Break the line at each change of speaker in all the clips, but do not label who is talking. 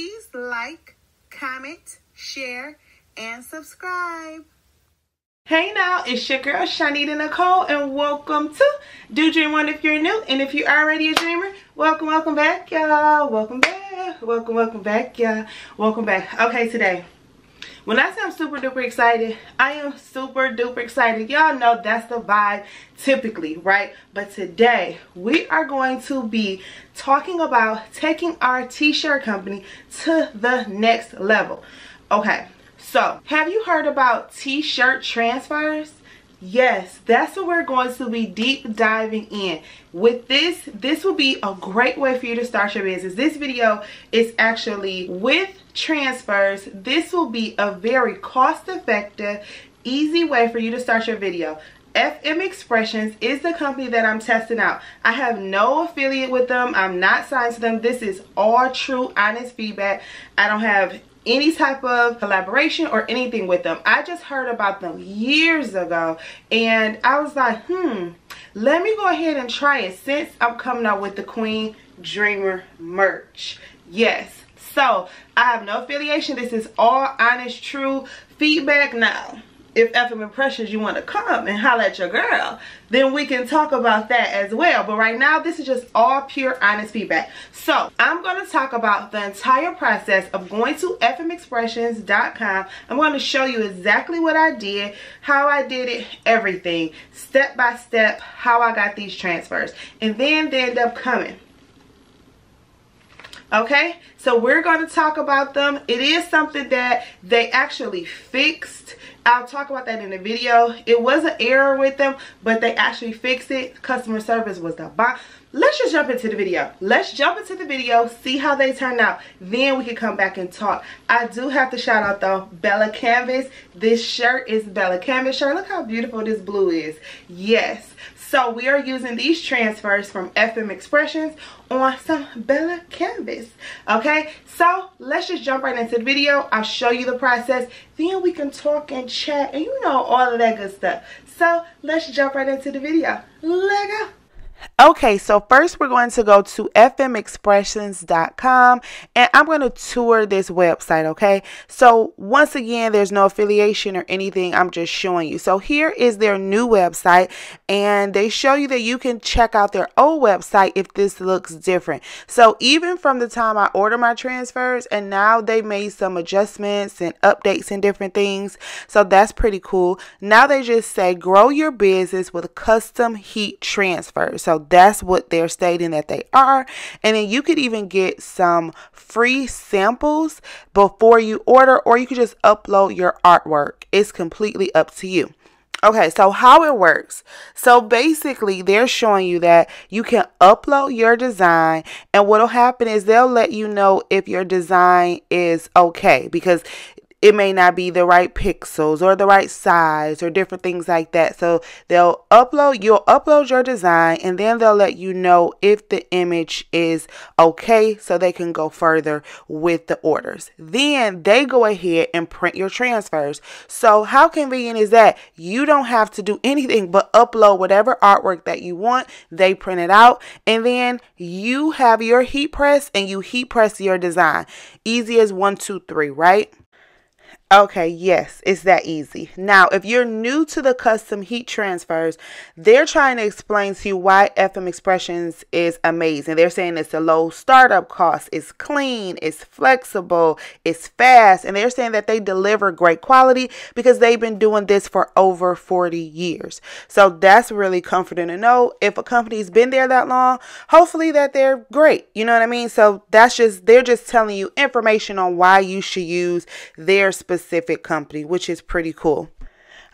please like, comment, share, and subscribe. Hey now, it's your girl Chonita Nicole and welcome to Do Dream On if you're new and if you're already a dreamer, welcome, welcome back y'all. Welcome back, welcome, welcome back y'all. Welcome back. Okay, today, when I say I'm super duper excited, I am super duper excited. Y'all know that's the vibe typically, right? But today, we are going to be talking about taking our t-shirt company to the next level. Okay, so, have you heard about t-shirt transfers? Yes, that's what we're going to be deep diving in. With this, this will be a great way for you to start your business. This video is actually with transfers. This will be a very cost-effective, easy way for you to start your video. FM Expressions is the company that I'm testing out. I have no affiliate with them. I'm not signed to them. This is all true, honest feedback. I don't have any type of collaboration or anything with them. I just heard about them years ago and I was like, hmm, let me go ahead and try it since I'm coming out with the Queen Dreamer merch. Yes. So, I have no affiliation. This is all honest, true feedback now if FM Expressions you want to come and holler at your girl, then we can talk about that as well. But right now, this is just all pure honest feedback. So I'm going to talk about the entire process of going to fmexpressions.com. I'm going to show you exactly what I did, how I did it, everything, step by step, how I got these transfers. And then they end up coming okay so we're going to talk about them it is something that they actually fixed I'll talk about that in the video. It was an error with them, but they actually fixed it. Customer service was the bomb. Let's just jump into the video. Let's jump into the video, see how they turn out. Then we can come back and talk. I do have to shout out though, Bella Canvas. This shirt is Bella Canvas shirt. Look how beautiful this blue is. Yes. So we are using these transfers from FM Expressions on some Bella Canvas. Okay, so let's just jump right into the video. I'll show you the process. Then we can talk and chat and you know all of that good stuff. So let's jump right into the video. Let go. Okay, so first we're going to go to fmexpressions.com and I'm going to tour this website, okay? So once again, there's no affiliation or anything. I'm just showing you. So here is their new website and they show you that you can check out their old website if this looks different. So even from the time I order my transfers and now they made some adjustments and updates and different things. So that's pretty cool. Now they just say grow your business with custom heat transfers. So that's what they're stating that they are. And then you could even get some free samples before you order, or you could just upload your artwork. It's completely up to you. Okay, so how it works. So basically, they're showing you that you can upload your design, and what'll happen is they'll let you know if your design is okay because it may not be the right pixels or the right size or different things like that. So they'll upload, you'll upload your design and then they'll let you know if the image is okay so they can go further with the orders. Then they go ahead and print your transfers. So how convenient is that? You don't have to do anything but upload whatever artwork that you want. They print it out and then you have your heat press and you heat press your design. Easy as one, two, three, right? Okay, yes, it's that easy. Now, if you're new to the custom heat transfers, they're trying to explain to you why FM Expressions is amazing. They're saying it's a low startup cost, it's clean, it's flexible, it's fast, and they're saying that they deliver great quality because they've been doing this for over 40 years. So that's really comforting to know. If a company's been there that long, hopefully that they're great. You know what I mean? So that's just, they're just telling you information on why you should use their specific specific company, which is pretty cool.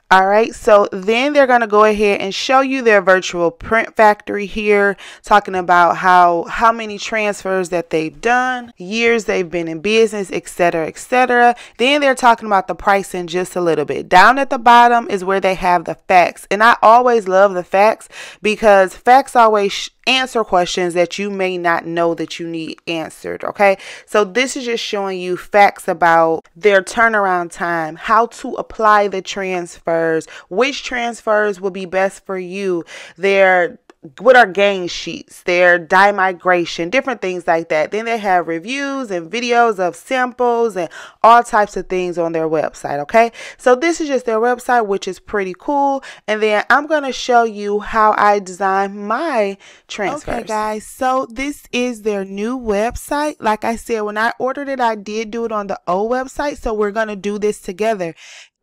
All right, so then they're going to go ahead and show you their virtual print factory here, talking about how how many transfers that they've done, years they've been in business, etc., etc. Then they're talking about the pricing just a little bit. Down at the bottom is where they have the facts, and I always love the facts because facts always answer questions that you may not know that you need answered. Okay, so this is just showing you facts about their turnaround time, how to apply the transfers, which transfers will be best for you, their what are gang sheets, their dye migration, different things like that. Then they have reviews and videos of samples and all types of things on their website. Okay, so this is just their website, which is pretty cool. And then I'm going to show you how I design my transfers. Okay, guys, so this is their new website. Like I said, when I ordered it, I did do it on the old website. So we're going to do this together.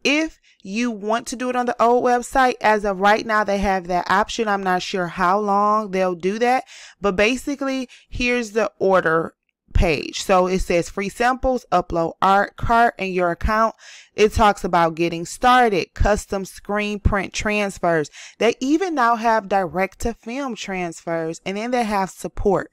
If you want to do it on the old website, as of right now, they have that option. I'm not sure how long they'll do that, but basically, here's the order page. So it says free samples, upload art, cart, and your account. It talks about getting started, custom screen print transfers. They even now have direct to film transfers, and then they have support.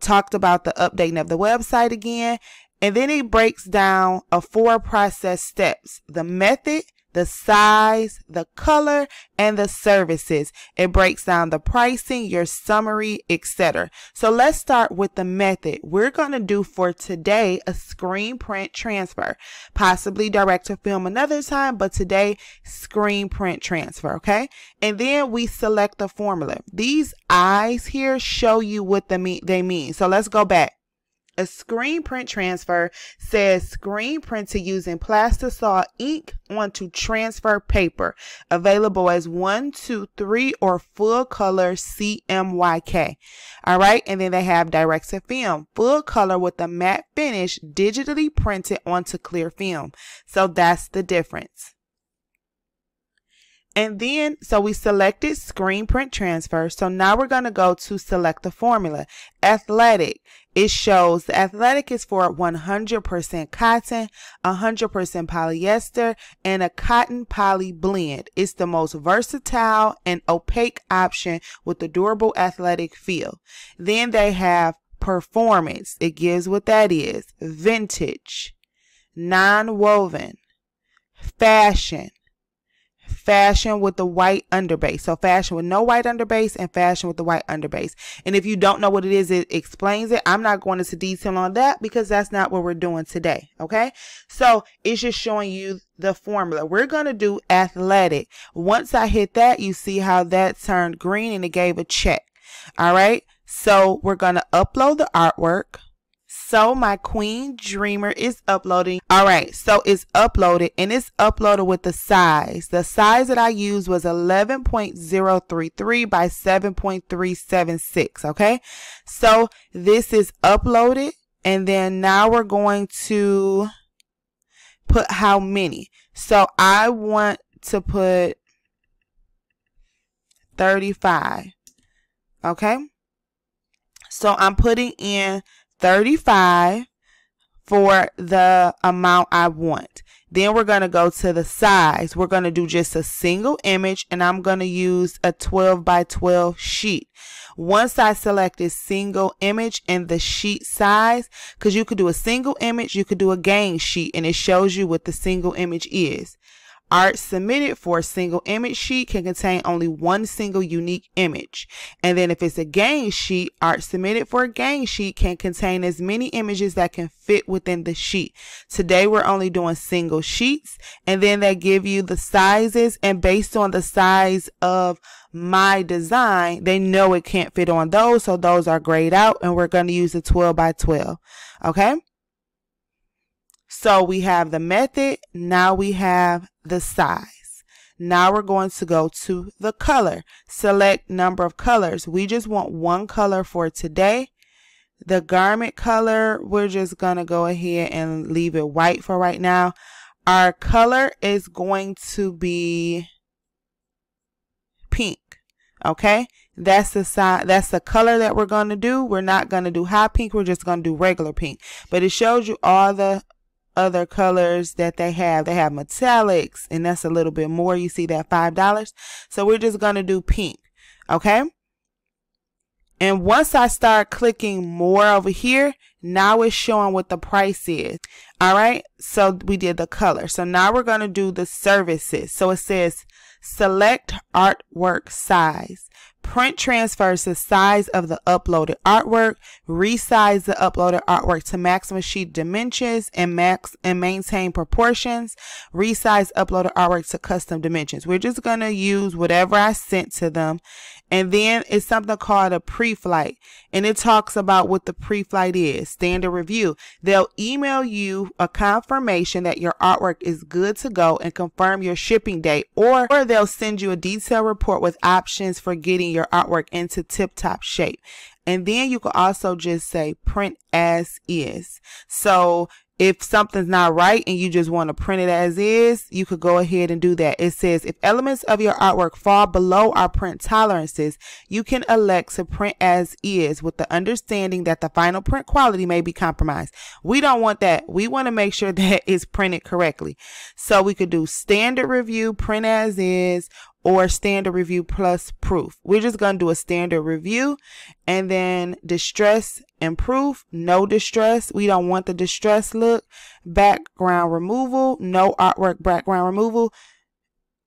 Talked about the updating of the website again. And then it breaks down a four process steps. The method, the size, the color, and the services. It breaks down the pricing, your summary, etc. So let's start with the method. We're going to do for today a screen print transfer, possibly direct to film another time, but today screen print transfer. Okay. And then we select the formula. These eyes here show you what the they mean. So let's go back. A screen print transfer says screen printed using Plastisol ink onto transfer paper, available as one, two, three, or full color CMYK. All right, and then they have direct to film, full color with a matte finish, digitally printed onto clear film. So that's the difference. And then, so we selected screen print transfer. So now we're going to go to select the formula. Athletic. It shows the athletic is for 100% cotton, 100% polyester, and a cotton poly blend. It's the most versatile and opaque option with the durable athletic feel. Then they have performance. It gives what that is. Vintage, non-woven, fashion, fashion with the white underbase. So fashion with no white underbase and fashion with the white underbase. And if you don't know what it is, it explains it. I'm not going into detail on that because that's not what we're doing today. Okay. So it's just showing you the formula. We're going to do athletic. Once I hit that, you see how that turned green and it gave a check. All right. So we're going to upload the artwork. So my Queen Dreamer is uploading. All right, so it's uploaded and it's uploaded with the size. The size that I used was 11.033 by 7.376, okay? So this is uploaded and then now we're going to put how many. So I want to put 35, okay? So I'm putting in 35 for the amount I want. Then we're going to go to the size. We're going to do just a single image and I'm going to use a 12 by 12 sheet. Once I select this single image and the sheet size, because you could do a single image, you could do a gang sheet and it shows you what the single image is. Art submitted for a single image sheet can contain only one single unique image. And then if it's a gang sheet, art submitted for a gang sheet can contain as many images that can fit within the sheet. Today we're only doing single sheets and then they give you the sizes and based on the size of my design, they know it can't fit on those. So those are grayed out and we're going to use a 12 by 12. Okay. So we have the method. Now we have the size. Now we're going to go to the color. Select number of colors. We just want one color for today. The garment color, we're just going to go ahead and leave it white for right now. Our color is going to be pink. Okay. That's the size, that's the color that we're going to do. We're not going to do hot pink. We're just going to do regular pink. But it shows you all the other colors that they have. They have metallics, and that's a little bit more. You see that $5. So we're just going to do pink. Okay. And once I start clicking more over here, now it's showing what the price is. All right. So we did the color. So now we're going to do the services. So it says select artwork size. Print transfers the size of the uploaded artwork, resize the uploaded artwork to maximum sheet dimensions and max and maintain proportions, resize uploaded artwork to custom dimensions. We're just going to use whatever I sent to them And then it's something called a pre-flight. And it talks about what the pre-flight is, standard review. They'll email you a confirmation that your artwork is good to go and confirm your shipping date. Or, or they'll send you a detailed report with options for getting your artwork into tip-top shape. And then you can also just say print as is. So if something's not right and you just want to print it as is, you could go ahead and do that. It says if elements of your artwork fall below our print tolerances, you can elect to print as is with the understanding that the final print quality may be compromised. We don't want that. We want to make sure that it's printed correctly. So we could do standard review, print as is, or standard review plus proof. We're just going to do a standard review and then distress and proof, no distress. We don't want the distress look. Background removal, no artwork background removal.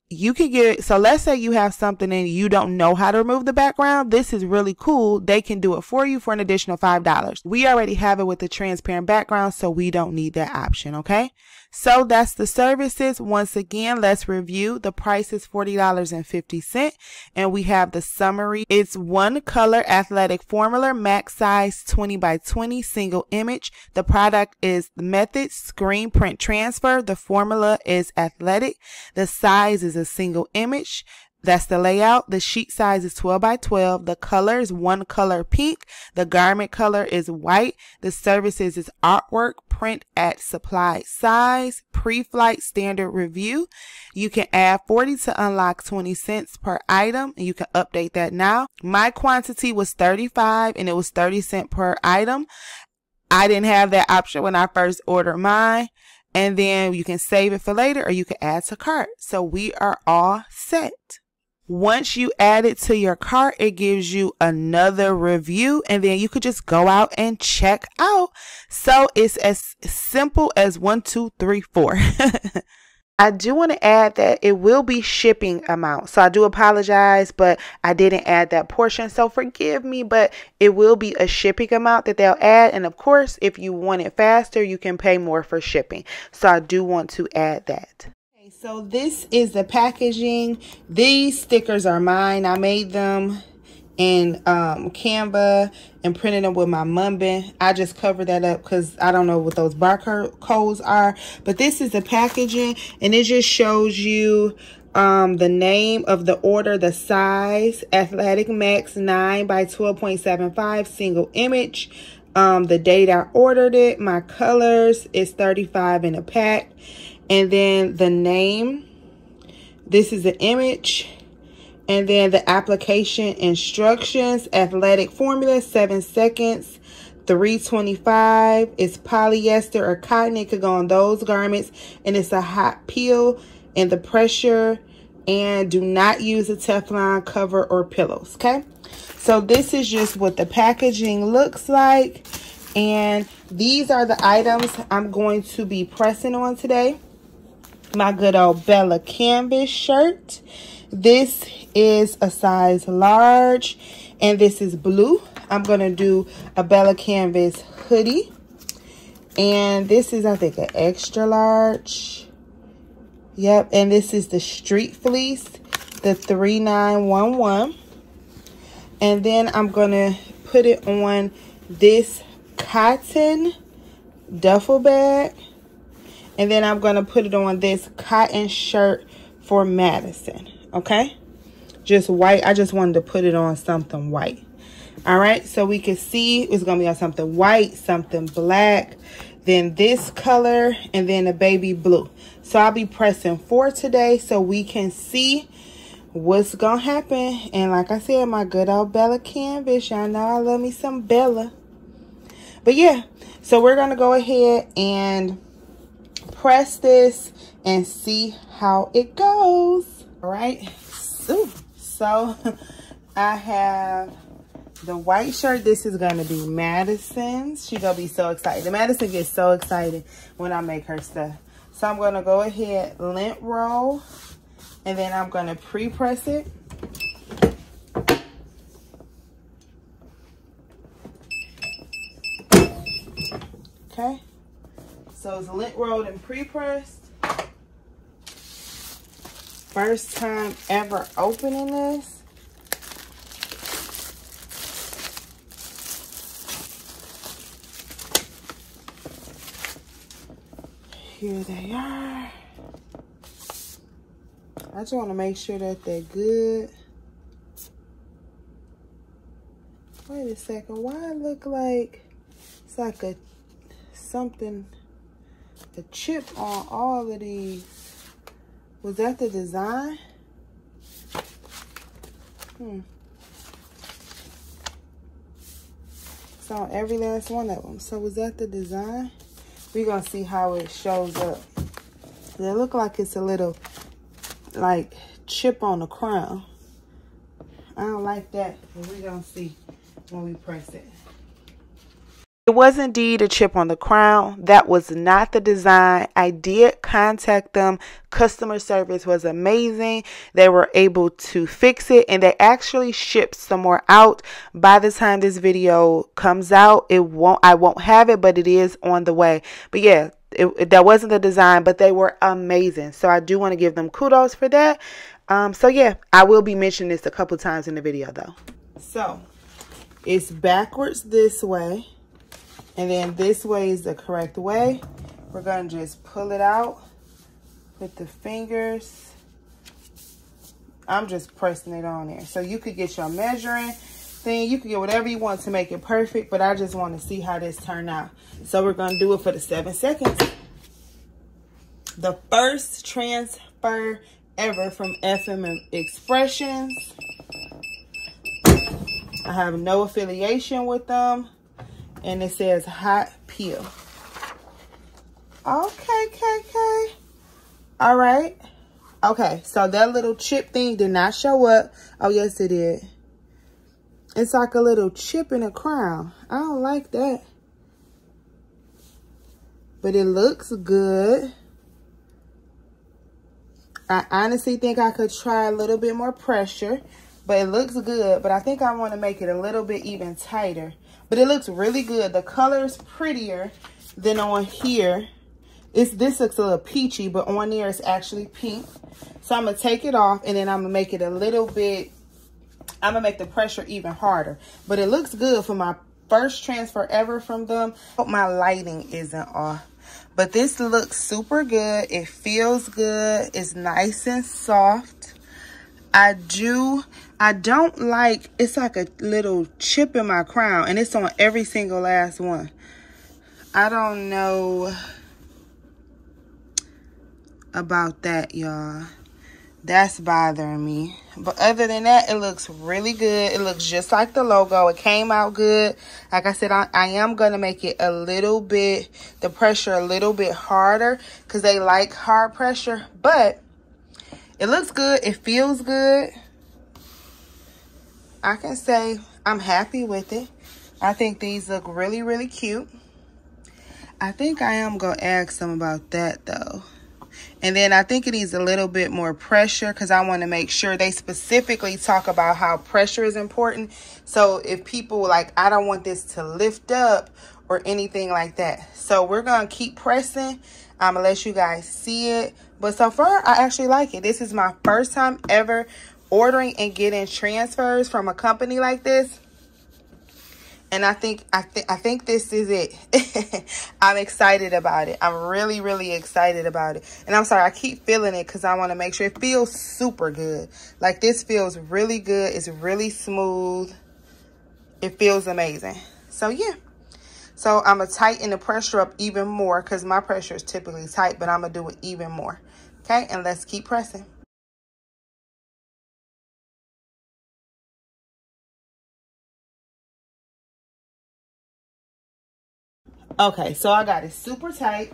You can get, so let's say you have something and you don't know how to remove the background. This is really cool. They can do it for you for an additional $5. We already have it with the transparent background, so we don't need that option, okay? So that's the services. Once again, let's review. The price is $40.50 and we have the summary. It's one color athletic formula, max size 20 by 20 single image. The product is method screen print transfer. The formula is athletic. The size is a single image. That's the layout. The sheet size is 12 by 12. The color is one color pink. The garment color is white. The services is artwork, print at supply size, pre-flight standard review. You can add 40 to unlock 20 cents per item you can update that now. My quantity was 35 and it was 30 cent per item. I didn't have that option when I first ordered mine and then you can save it for later or you can add to cart. So we are all set. Once you add it to your cart, it gives you another review and then you could just go out and check out. So it's as simple as one, two, three, four. I do want to add that it will be shipping amount. So I do apologize, but I didn't add that portion. So forgive me, but it will be a shipping amount that they'll add. And of course, if you want it faster, you can pay more for shipping. So I do want to add that. So this is the packaging. These stickers are mine. I made them in um, Canva and printed them with my Munbyn. I just covered that up because I don't know what those barcodes are. But this is the packaging and it just shows you um, the name of the order, the size, Athletic Max 9 by 12.75 single image. Um, the date I ordered it, my colors is 35 in a pack and then the name. This is the image. And then the application instructions, athletic formula, seven seconds, 325. It's polyester or cotton. It could go on those garments. And it's a hot peel and the pressure. And do not use a Teflon cover or pillows, okay? So this is just what the packaging looks like. And these are the items I'm going to be pressing on today my good old Bella Canvas shirt. This is a size large and this is blue. I'm going to do a Bella Canvas hoodie. And this is, I think, an extra large. Yep, and this is the Street Fleece, the 3911. And then I'm going to put it on this cotton duffel bag. And then I'm going to put it on this cotton shirt for Madison. Okay? Just white. I just wanted to put it on something white. All right. So we can see it's going to be on something white, something black, then this color, and then a baby blue. So I'll be pressing four today so we can see what's going to happen. And like I said, my good old Bella canvas. Y'all know I love me some Bella. But yeah, so we're going to go ahead and press this and see how it goes. All right. So, I have the white shirt. This is going to be Madison's. She's going to be so excited. The Madison gets so excited when I make her stuff. So I'm going to go ahead, lint roll, and then I'm going to pre-press it. So it's lint rolled and pre-pressed. First time ever opening this. Here they are. I just want to make sure that they're good. Wait a second. Why it look like it's like a something a chip on all of these? Was that the design? Hmm. It's on every last one of them. So was that the design? We're going to see how it shows up. It look like it's a little, like, chip on the crown. I don't like that, but we're going to see when we press it. It was indeed a chip on the crown. That was not the design. I did contact them. Customer service was amazing. They were able to fix it and they actually shipped some more out. By the time this video comes out, it won't I won't have it, but it is on the way. But yeah, it, it, that wasn't the design, but they were amazing. So I do want to give them kudos for that. Um, so yeah, I will be mentioning this a couple times in the video though. So it's backwards this way and then this way is the correct way. We're to just pull it out with the fingers. I'm just pressing it on there. So you could get your measuring thing. You could get whatever you want to make it perfect. But I just want to see how this turned out. So we're to do it for the seven seconds. The first transfer ever from FM Expressions. I have no affiliation with them and it says hot peel. Okay, okay, All right. Okay, so that little chip thing did not show up. Oh, yes, it did. It's like a little chip in a crown. I don't like that. But it looks good. I honestly think I could try a little bit more pressure. But it looks good. But I think I want to make it a little bit even tighter. But it looks really good. The color is prettier than on here. It's This looks a little peachy, but on there it's actually pink. So I'm going to take it off and then I'm going to make it a little bit, I'm going to make the pressure even harder. But it looks good for my first transfer ever from them. Hope my lighting isn't off. But this looks super good. It feels good. It's nice and soft. I do, I don't like, it's like a little chip in my crown and it's on every single last one. I don't know about that, y'all. That's bothering me. But other than that, it looks really good. It looks just like the logo. It came out good. Like I said, I, I am going to make it a little bit, the pressure a little bit harder because they like hard pressure. But it looks good. It feels good. I can say I'm happy with it. I think these look really, really cute. I think I am going to ask them about that, though. And then I think it needs a little bit more pressure because I want to make sure they specifically talk about how pressure is important. So if people like, I don't want this to lift up or anything like that. So we're going to keep pressing. I'm going to let you guys see it. But so far, I actually like it. This is my first time ever ordering and getting transfers from a company like this. And I think I think I think this is it. I'm excited about it. I'm really, really excited about it. And I'm sorry, I keep feeling it because I want to make sure it feels super good. Like this feels really good. It's really smooth. It feels amazing. So yeah. So I'm going to tighten the pressure up even more because my pressure is typically tight, but I'm going to do it even more. Okay, and let's keep pressing. Okay, so I got it super tight.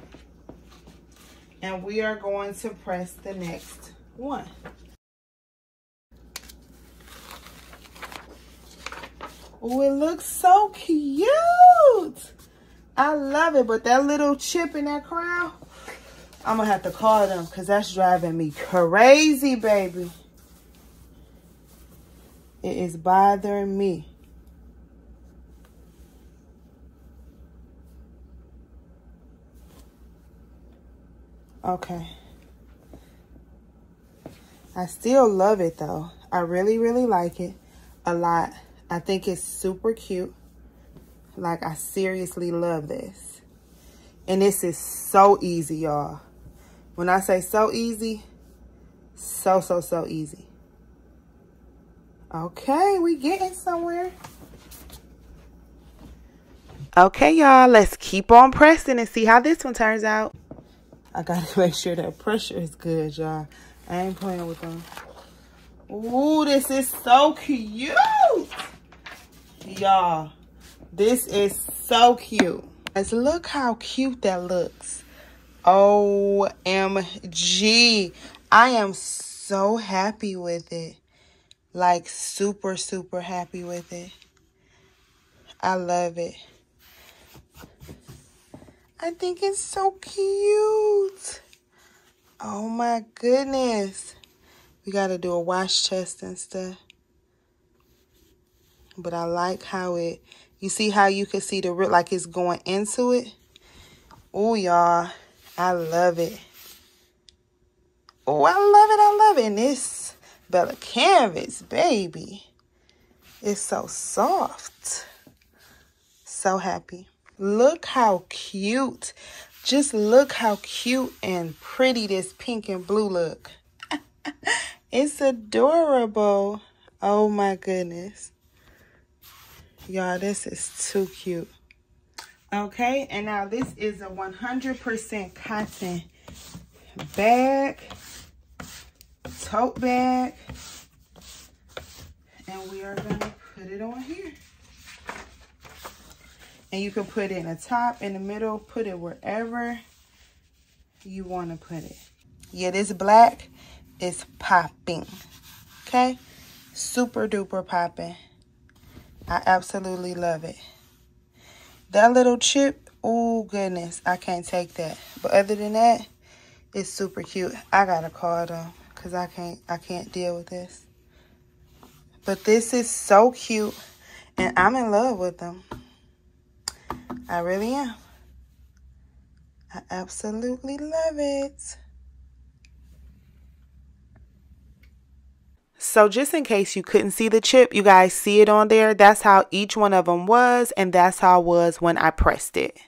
And we are going to press the next one. Oh, it looks so cute. I love it. But that little chip in that crown, I'm going to have to call them because that's driving me crazy, baby. It is bothering me. Okay. I still love it though. I really, really like it a lot. I think it's super cute. Like, I seriously love this. And this is so easy, y'all. When I say so easy, so, so, so easy. Okay, we getting somewhere. Okay, y'all, let's keep on pressing and see how this one turns out. I gotta make sure that pressure is good, y'all. I ain't playing with them. Ooh, this is so cute. Y'all, this is so cute. Guys, look how cute that looks. OMG. I am so happy with it. Like, super, super happy with it. I love it. I think it's so cute. Oh my goodness. We got to do a wash test and stuff. But I like how it, you see how you can see the root like it's going into it? Oh, y'all. I love it. Oh, I love it. I love it. And this Bella Canvas, baby. It's so soft. So happy. Look how cute. Just look how cute and pretty this pink and blue look. it's adorable. Oh my goodness. Y'all, this is too cute. Okay, and now this is a 100% cotton bag, tote bag, and we are going to put it on here. And you can put it in the top, in the middle, put it wherever you want to put it. Yeah, this black is popping. Okay? Super duper popping. I absolutely love it. That little chip, oh goodness, I can't take that. But other than that, it's super cute. I gotta call them because I can't I can't deal with this. But this is so cute and I'm in love with them. I really am. I absolutely love it. So just in case you couldn't see the chip, you guys see it on there. That's how each one of them was, and that's how it was when I pressed it.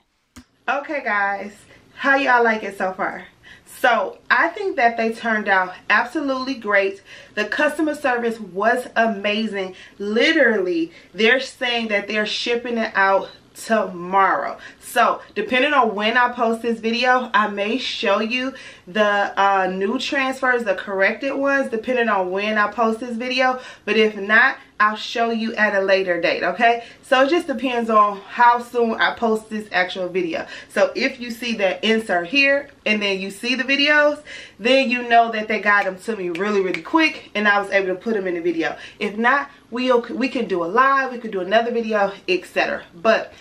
Okay, guys. How y'all like it so far? So I think that they turned out absolutely great. The customer service was amazing. Literally, they're saying that they're shipping it out tomorrow. So depending on when i post this video i may show you the uh, new transfers the corrected ones depending on when i post this video. But if not i'll show you at a later date okay? So it just depends on how soon i post this actual video. So if you see that insert here and then you see the videos then you know that they got them to me really really quick and i was able to put them in the video. If not we'll we can do a live we could do another video etc but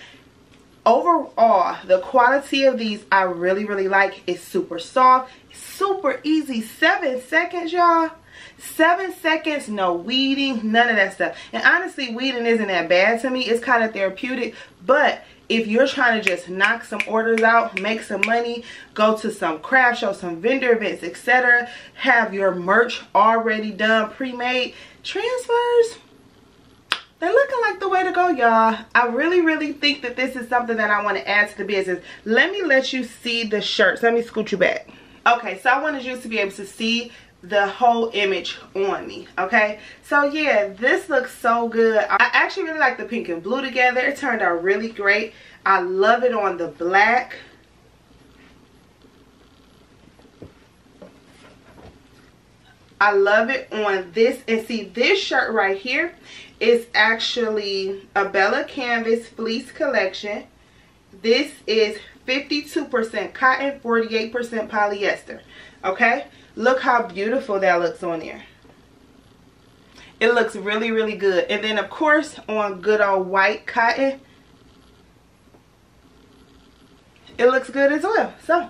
overall the quality of these i really really like. It's super soft super easy. Seven seconds y'all seven seconds no weeding none of that stuff and honestly weeding isn't that bad to me it's kind of therapeutic but if you're trying to just knock some orders out make some money go to some craft show some vendor events etc have your merch already done pre-made transfers they're looking like the way to go, y'all. I really, really think that this is something that I want to add to the business. Let me let you see the shirts. Let me scoot you back. Okay, so I wanted you to be able to see the whole image on me okay so yeah this looks so good i actually really like the pink and blue together it turned out really great i love it on the black I love it on this and see this shirt right here is actually a Bella Canvas fleece collection. This is 52% cotton, 48% polyester. Okay? Look how beautiful that looks on there. It looks really, really good. And then, of course, on good old white cotton, it looks good as well. So,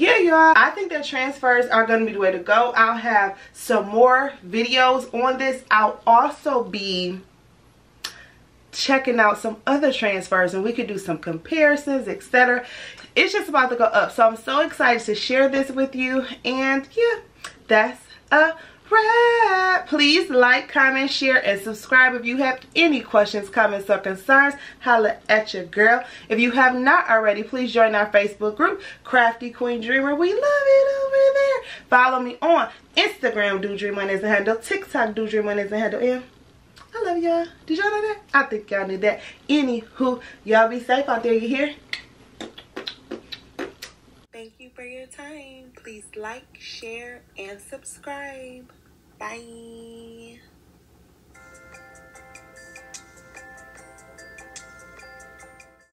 yeah y'all i think that transfers are going to be the way to go i'll have some more videos on this i'll also be checking out some other transfers and we could do some comparisons etc it's just about to go up so i'm so excited to share this with you and yeah that's a wrap. Please like, comment, share, and subscribe. If you have any questions, comments, or concerns, holla at your girl. If you have not already, please join our Facebook group, Crafty Queen Dreamer. We love it over there. Follow me on Instagram, Do Dream Money is the handle. TikTok, Do Dream Money is the handle. And I love y'all. Did y'all know that? I think y'all knew that. Anywho, y'all be safe out there, you hear? For your time. Please like, share, and subscribe. Bye.